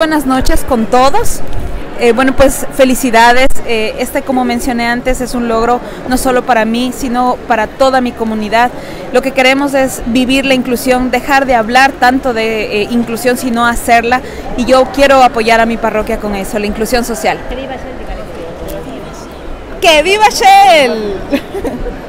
Buenas noches con todos. Eh, bueno, pues felicidades. Eh, este, como mencioné antes, es un logro no solo para mí, sino para toda mi comunidad. Lo que queremos es vivir la inclusión, dejar de hablar tanto de eh, inclusión, sino hacerla. Y yo quiero apoyar a mi parroquia con eso, la inclusión social. ¡Que viva Shell!